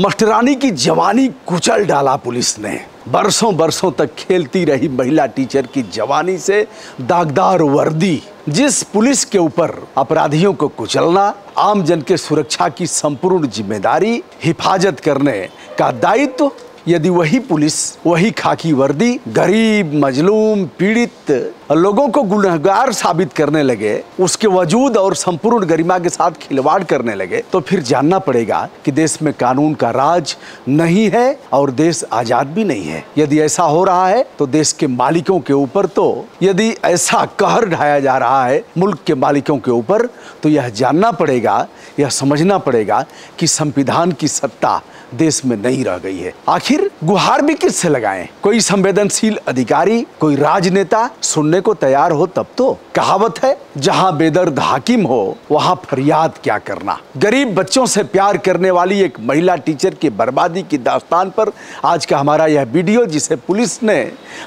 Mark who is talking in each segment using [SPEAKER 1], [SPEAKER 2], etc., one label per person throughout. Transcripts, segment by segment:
[SPEAKER 1] मास्टरानी की जवानी कुचल डाला पुलिस ने। बरसों बरसों तक खेलती रही महिला टीचर की जवानी से दागदार वर्दी, जिस पुलिस के ऊपर अपराधियों को कुचलना आम जन के सुरक्षा की संपूर्ण ज़िम्मेदारी, हिफाजत करने का दायित्व, यदि वही पुलिस, वही खाकी वर्दी, गरीब, मजलूम, पीड़ित लोगों को गुनहगार साबित करने लगे, उसके वजूद और संपूर्ण गरिमा के साथ खिलवाड़ करने लगे तो फिर जानना पड़ेगा कि देश में कानून का राज नहीं है और देश आज़ाद भी नहीं है। यदि ऐसा हो रहा है तो देश के मालिकों के ऊपर तो यदि ऐसा कहर ढाया जा रहा है मुल्क के मालिकों के ऊपर तो यह जानना पड़ेगा, यह समझना पड़ेगा कि संविधान की सत्ता देश में नहीं रह गई है। आखिर गुहार भी किससे लगाएँ? कोई संवेदनशील अधिकारी, कोई राजनेता, सुनने को तैयार हो तब तो। कहावत है, जहाँ बेदर्द हाकिम हो, वहाँ फरियाद क्या करना। गरीब बच्चों से प्यार करने वाली एक महिला टीचर की बर्बादी की दास्तान पर आज का हमारा यह वीडियो, जिसे पुलिस ने,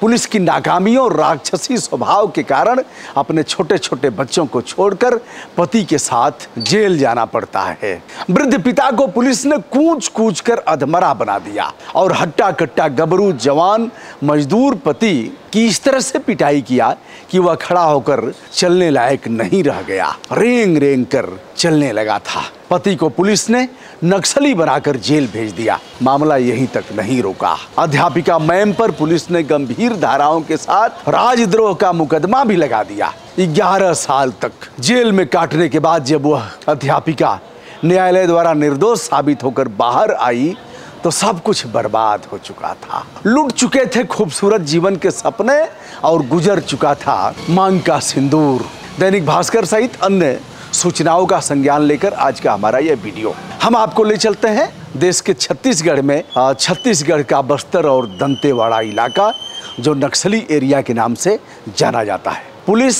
[SPEAKER 1] पुलिस की नाकामियों और राक्षसी स्वभाव के कारण अपने छोटे छोटे बच्चों को छोड़कर पति के साथ जेल जाना पड़ता है। वृद्ध पिता को पुलिस ने कूच कूच कर अधमरा बना दिया और हट्टा कट्टा गबरू जवान, मजदूर पति की इस तरह से पिटाई किया कि वह खड़ा होकर चलने लायक नहीं रह गया। रेंग रेंग कर चलने लगा था। पति को पुलिस ने नक्सली बनाकर जेल भेज दिया। मामला यहीं तक नहीं रुका। अध्यापिका मैम पर पुलिस ने गंभीर धाराओं के साथ राजद्रोह का मुकदमा भी लगा दिया। ग्यारह साल तक जेल में काटने के बाद जब वह अध्यापिका न्यायालय द्वारा निर्दोष साबित होकर बाहर आई तो सब कुछ बर्बाद हो चुका था। लुट चुके थे खूबसूरत जीवन के सपने और गुजर चुका था मांग का सिंदूर। दैनिक भास्कर सहित अन्य सूचनाओं का संज्ञान लेकर आज का हमारा यह वीडियो। हम आपको ले चलते हैं देश के छत्तीसगढ़ में छत्तीसगढ़ का बस्तर और दंतेवाड़ा इलाका, जो नक्सली एरिया के नाम से जाना जाता है। पुलिस,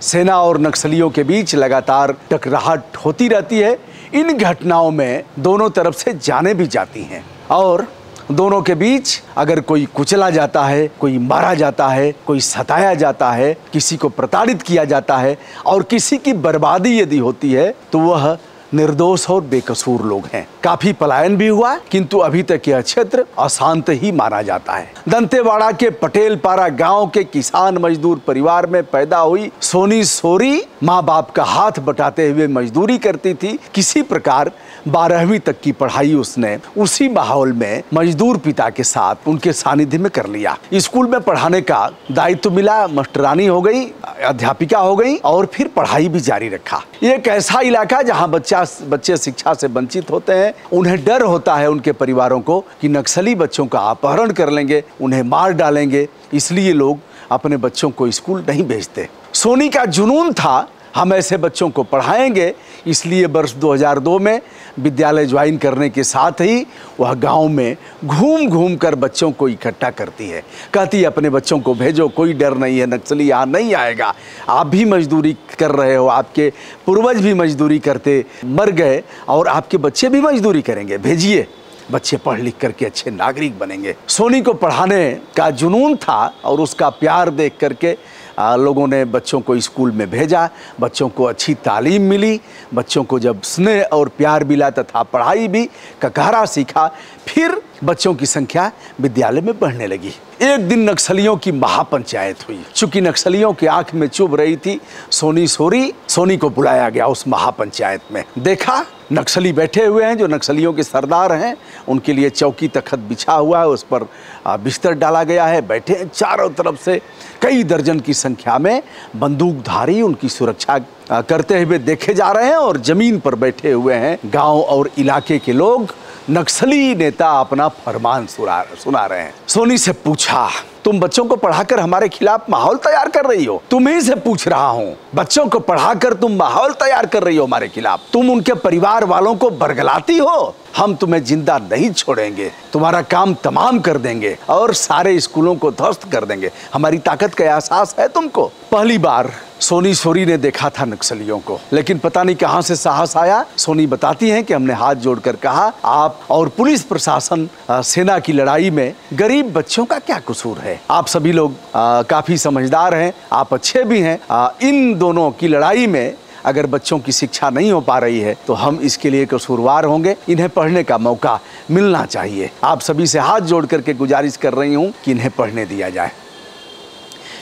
[SPEAKER 1] सेना और नक्सलियों के बीच लगातार टकराहट होती रहती है। इन घटनाओं में दोनों तरफ़ से जाने भी जाती हैं। और दोनों के बीच अगर कोई कुचला जाता है, कोई मारा जाता है, कोई सताया जाता है, किसी को प्रताड़ित किया जाता है और किसी की बर्बादी यदि होती है तो वह निर्दोष और बेकसूर लोग हैं। काफ़ी पलायन भी हुआ, किंतु अभी तक यह क्षेत्र अशांत ही माना जाता है। दंतेवाड़ा के पटेल पारा गाँव के किसान मजदूर परिवार में पैदा हुई सोनी सोरी माँ बाप का हाथ बटाते हुए मजदूरी करती थी। किसी प्रकार बारहवीं तक की पढ़ाई उसने उसी माहौल में मजदूर पिता के साथ उनके सानिध्य में कर लिया। स्कूल में पढ़ाने का दायित्व मिला, मास्टरानी हो गई, अध्यापिका हो गई और फिर पढ़ाई भी जारी रखा। एक ऐसा इलाका जहाँ बच्चा, बच्चे शिक्षा से वंचित होते हैं, उन्हें डर होता है उनके परिवारों को कि नक्सली बच्चों का अपहरण कर लेंगे, उन्हें मार डालेंगे, इसलिए लोग अपने बच्चों को स्कूल नहीं भेजते। सोनी का जुनून था, हम ऐसे बच्चों को पढ़ाएँगे, इसलिए वर्ष 2002 में विद्यालय ज्वाइन करने के साथ ही वह गाँव में घूम घूम कर बच्चों को इकट्ठा करती है। कहती है, अपने बच्चों को भेजो, कोई डर नहीं है, नक्सली यहाँ नहीं आएगा। आप भी मजदूरी कर रहे हो, आपके पूर्वज भी मजदूरी करते मर गए और आपके बच्चे भी मजदूरी करेंगे। भेजिए, बच्चे पढ़ लिख करके अच्छे नागरिक बनेंगे। सोनी को पढ़ाने का जुनून था और उसका प्यार देख करके लोगों ने बच्चों को स्कूल में भेजा, बच्चों को अच्छी तालीम मिली, बच्चों को जब स्नेह और प्यार मिला तथा पढ़ाई भी ककहरा सीखा, फिर बच्चों की संख्या विद्यालय में बढ़ने लगी। एक दिन नक्सलियों की महापंचायत हुई। चूँकि नक्सलियों की आँख में चुभ रही थी, सोनी सोरी, सोनी को बुलाया गया उस महापंचायत में। देखा, नक्सली बैठे हुए हैं, जो नक्सलियों के सरदार हैं, उनके लिए चौकी तखत बिछा हुआ है, उस पर बिस्तर डाला गया है, बैठे हैं चारों तरफ़ से। कई दर्जन की संख्या में बंदूकधारी उनकी सुरक्षा करते हुए देखे जा रहे हैं और ज़मीन पर बैठे हुए हैं गाँव और इलाके के लोग। नक्सली नेता अपना फरमान सुना सुना रहे हैं। सोनी से पूछा, तुम बच्चों को पढ़ाकर हमारे खिलाफ माहौल तैयार कर रही हो? तुम्ही से पूछ रहा हूँ, बच्चों को पढ़ाकर तुम माहौल तैयार कर रही हो हमारे खिलाफ। तुम उनके परिवार वालों को बरगलाती हो। हम तुम्हें ज़िंदा नहीं छोड़ेंगे। तुम्हारा काम तमाम कर देंगे और सारे स्कूलों को ध्वस्त कर देंगे। हमारी ताकत का एहसास है तुमको। पहली बार सोनी सोरी ने देखा था नक्सलियों को लेकिन पता नहीं कहाँ से साहस आया। सोनी बताती हैं कि हमने हाथ जोड़कर कहा आप और पुलिस प्रशासन सेना की लड़ाई में गरीब बच्चों का क्या कसूर है? आप सभी लोग आ, काफ़ी समझदार हैं आप अच्छे भी हैं। आ, इन दोनों की लड़ाई में अगर बच्चों की शिक्षा नहीं हो पा रही है तो हम इसके लिए कसूरवार होंगे। इन्हें पढ़ने का मौका मिलना चाहिए। आप सभी से हाथ जोड़ करके गुजारिश कर रही हूँ कि इन्हें पढ़ने दिया जाए।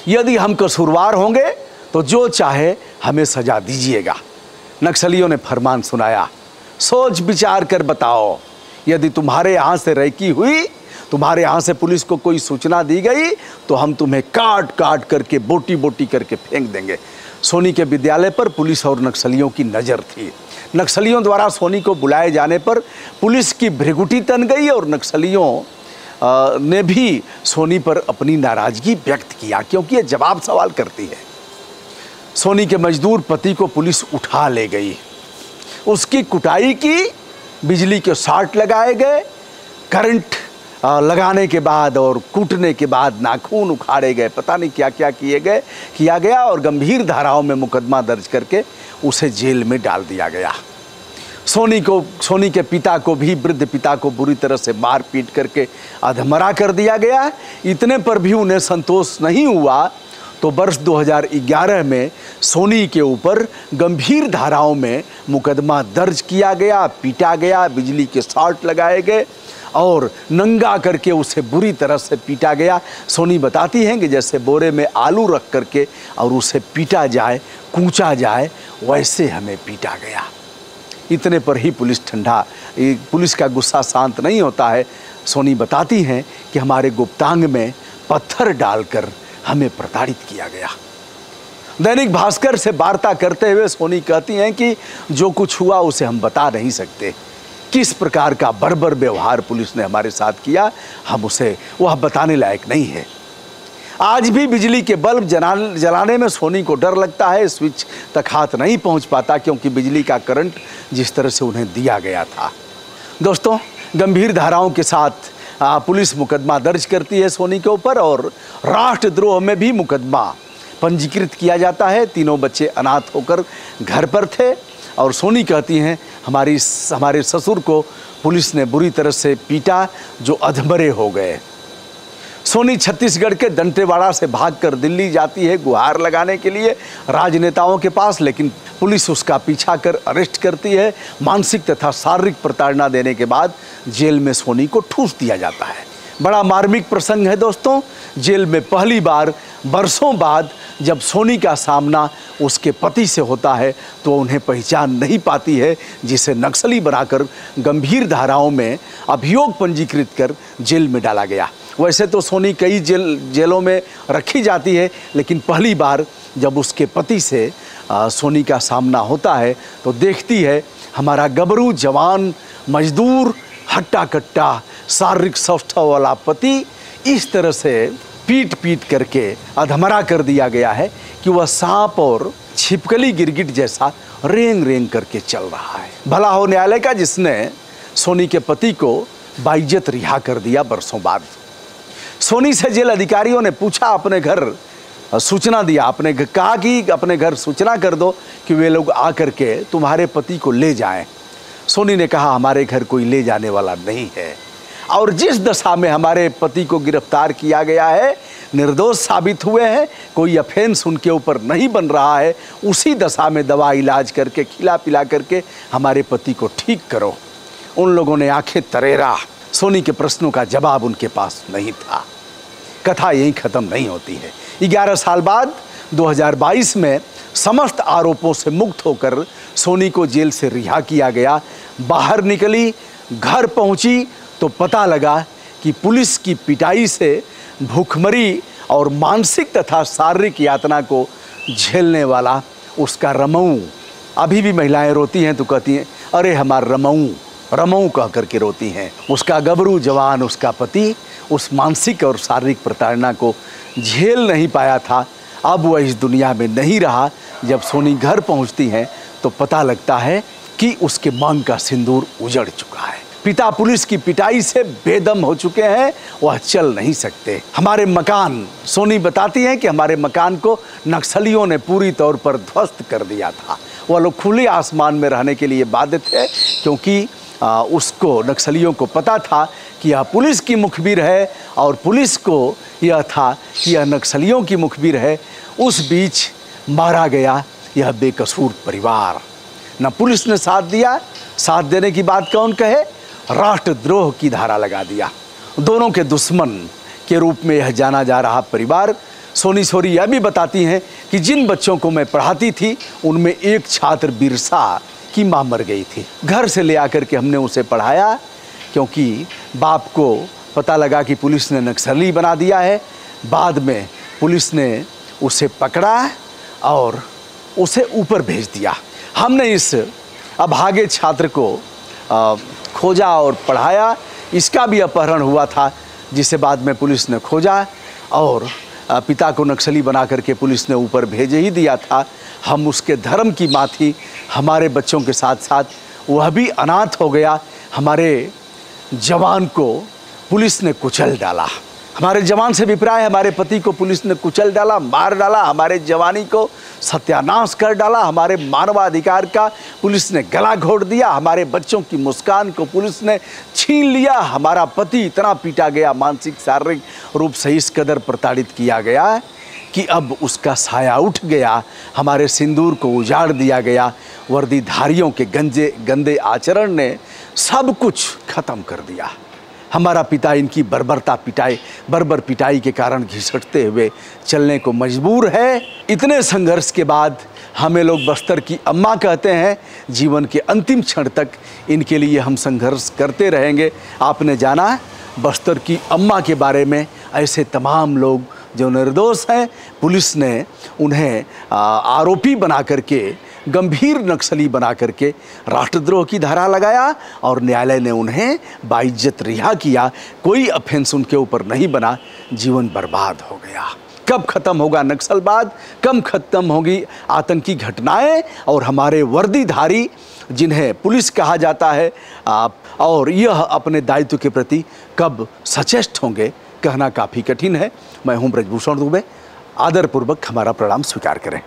[SPEAKER 1] यदि हम कसूरवार होंगे तो जो चाहे हमें सजा दीजिएगा। नक्सलियों ने फरमान सुनाया, सोच विचार कर बताओ, यदि तुम्हारे यहाँ से रैकी हुई, तुम्हारे यहाँ से पुलिस को कोई सूचना दी गई तो हम तुम्हें काट काट करके बोटी बोटी करके फेंक देंगे। सोनी के विद्यालय पर पुलिस और नक्सलियों की नज़र थी। नक्सलियों द्वारा सोनी को बुलाए जाने पर पुलिस की भ्रिगुटी तन गई और नक्सलियों ने भी सोनी पर अपनी नाराज़गी व्यक्त किया, क्योंकि ये जवाब सवाल करती है। सोनी के मजदूर पति को पुलिस उठा ले गई। उसकी कुटाई की, बिजली के शार्ट लगाए गए, करंट लगाने के बाद और कूटने के बाद नाखून उखाड़े गए। पता नहीं क्या क्या किए गए, किया गया और गंभीर धाराओं में मुकदमा दर्ज करके उसे जेल में डाल दिया गया। सोनी को, सोनी के पिता को भी, वृद्ध पिता को बुरी तरह से मार पीट करके अधमरा कर दिया गया। इतने पर भी उन्हें संतोष नहीं हुआ तो वर्ष 2011 में सोनी के ऊपर गंभीर धाराओं में मुकदमा दर्ज किया गया, पीटा गया, बिजली के शॉर्ट लगाए गए और नंगा करके उसे बुरी तरह से पीटा गया। सोनी बताती हैं कि जैसे बोरे में आलू रख करके और उसे पीटा जाए, कूचा जाए, वैसे हमें पीटा गया। इतने पर ही पुलिस ठंडा पुलिस का गुस्सा शांत नहीं होता है। सोनी बताती हैं कि हमारे गुप्तांग में पत्थर डालकर हमें प्रताड़ित किया गया। दैनिक भास्कर से वार्ता करते हुए सोनी कहती हैं कि जो कुछ हुआ उसे हम बता नहीं सकते। किस प्रकार का बर्बर व्यवहार पुलिस ने हमारे साथ किया, हम उसे, वह बताने लायक नहीं है। आज भी बिजली के बल्ब जला जलाने में सोनी को डर लगता है, स्विच तक हाथ नहीं पहुँच पाता क्योंकि बिजली का करंट जिस तरह से उन्हें दिया गया था। दोस्तों, गंभीर धाराओं के साथ पुलिस मुकदमा दर्ज करती है सोनी के ऊपर और राष्ट्रद्रोह में भी मुकदमा पंजीकृत किया जाता है। तीनों बच्चे अनाथ होकर घर पर थे और सोनी कहती हैं, हमारी, हमारे ससुर को पुलिस ने बुरी तरह से पीटा, जो अधमरे हो गए। सोनी छत्तीसगढ़ के दंतेवाड़ा से भागकर दिल्ली जाती है गुहार लगाने के लिए। राजनेताओं के पास, लेकिन पुलिस उसका पीछा कर अरेस्ट करती है। मानसिक तथा शारीरिक प्रताड़ना देने के बाद जेल में सोनी को ठूस दिया जाता है। बड़ा मार्मिक प्रसंग है दोस्तों। जेल में पहली बार, बरसों बाद जब सोनी का सामना उसके पति से होता है तो उन्हें पहचान नहीं पाती है, जिसे नक्सली बनाकर गंभीर धाराओं में अभियोग पंजीकृत कर जेल में डाला गया। वैसे तो सोनी कई जेल जेलों में रखी जाती है लेकिन पहली बार जब उसके पति से आ, सोनी का सामना होता है तो देखती है हमारा गबरू जवान मजदूर हट्टा कट्टा शारीरिक स्वस्थ वाला पति इस तरह से पीट पीट करके अधमरा कर दिया गया है कि वह सांप और छिपकली गिरगिट जैसा रेंग रेंग करके चल रहा है। भला हो न्यायालय का जिसने सोनी के पति को बाइजत रिहा कर दिया बरसों बाद। सोनी से जेल अधिकारियों ने पूछा अपने घर सूचना दिया अपने कहा कि अपने घर सूचना कर दो कि वे लोग आकर के तुम्हारे पति को ले जाएँ। सोनी ने कहा, हमारे घर कोई ले जाने वाला नहीं है। और जिस दशा में हमारे पति को गिरफ़्तार किया गया है, निर्दोष साबित हुए हैं, कोई अफेंस उनके ऊपर नहीं बन रहा है, उसी दशा में दवा इलाज करके, खिला पिला करके हमारे पति को ठीक करो। उन लोगों ने आँखें तरेरा। सोनी के प्रश्नों का जवाब उनके पास नहीं था। कथा यहीं ख़त्म नहीं होती है। ग्यारह साल बाद 2022 में समस्त आरोपों से मुक्त होकर सोनी को जेल से रिहा किया गया। बाहर निकली, घर पहुँची तो पता लगा कि पुलिस की पिटाई से भूखमरी और मानसिक तथा शारीरिक यातना को झेलने वाला उसका रमऊ। अभी भी महिलाएँ रोती हैं तो कहती हैं, अरे, हमार रमऊ रमऊ कह करके रोती हैं। उसका गबरू जवान, उसका पति उस मानसिक और शारीरिक प्रताड़ना को झेल नहीं पाया था। अब वह इस दुनिया में नहीं रहा। जब सोनी घर पहुँचती हैं तो पता लगता है कि उसके मांग का सिंदूर उजड़ चुका है। पिता पुलिस की पिटाई से बेदम हो चुके हैं। वह चल नहीं सकते। हमारे मकान, सोनी बताती हैं कि हमारे मकान को नक्सलियों ने पूरी तौर पर ध्वस्त कर दिया था। वह लोग खुले आसमान में रहने के लिए बाध्य थे, क्योंकि आ, उसको नक्सलियों को पता था कि यह पुलिस की मुखबिर है और पुलिस को यह था कि यह नक्सलियों की मुखबिर है। उस बीच मारा गया यह बेकसूर परिवार। न पुलिस ने साथ दिया साथ देने की बात कौन कहे? राष्ट्रद्रोह की धारा लगा दिया। दोनों के दुश्मन के रूप में यह जाना जा रहा परिवार। सोनी सोरी यह भी बताती हैं कि जिन बच्चों को मैं पढ़ाती थी उनमें एक छात्र बिरसा की माँ मर गई थी। घर से ले आकर के हमने उसे पढ़ाया, क्योंकि बाप को पता लगा कि पुलिस ने नक्सली बना दिया है। बाद में पुलिस ने उसे पकड़ा और उसे ऊपर भेज दिया। हमने इस अभागे छात्र को खोजा और पढ़ाया। इसका भी अपहरण हुआ था, जिसे बाद में पुलिस ने खोजा और पिता को नक्सली बना करके पुलिस ने ऊपर भेज ही दिया था। हम उसके धर्म की माथी हमारे बच्चों के साथ साथ वह भी अनाथ हो गया। हमारे जवान को पुलिस ने कुचल डाला। हमारे जवान से विप्राय हमारे पति को पुलिस ने कुचल डाला, मार डाला, हमारे जवानी को सत्यानाश कर डाला, हमारे मानवाधिकार का पुलिस ने गला घोट दिया, हमारे बच्चों की मुस्कान को पुलिस ने छीन लिया, हमारा पति इतना पीटा गया, मानसिक, शारीरिक रूप से इस कदर प्रताड़ित किया गया कि अब उसका साया उठ गया, हमारे सिंदूर को उजाड़ दिया गया, वर्दीधारियों के गंजे, गंदे आचरण ने सब कुछ खत्म कर दिया। हमारा पिता इनकी बर्बरता पिटाई बर्बर पिटाई के कारण घिसटते हुए चलने को मजबूर है। इतने संघर्ष के बाद हमें लोग बस्तर की अम्मा कहते हैं, जीवन के अंतिम क्षण तक इनके लिए हम संघर्ष करते रहेंगे। आपने जाना बस्तर की अम्मा के बारे में, ऐसे तमाम लोग जो निर्दोष हैं, पुलिस ने उन्हें आरोपी बना करके गंभीर नक्सली बना करके राष्ट्रद्रोह की धारा लगाया और न्यायालय ने उन्हें बाइज्जत रिहा किया। कोई अफेंस उनके ऊपर नहीं बना। जीवन बर्बाद हो गया। कब खत्म होगा नक्सलवाद? कब खत्म होगी आतंकी घटनाएँ? और हमारे वर्दीधारी, जिन्हें पुलिस कहा जाता है, आप और यह अपने दायित्व के प्रति कब सचेष्ट होंगे? कहना काफ़ी कठिन है। मैं हूँ ब्रजभूषण दुबे। आदरपूर्वक हमारा प्रणाम स्वीकार करें।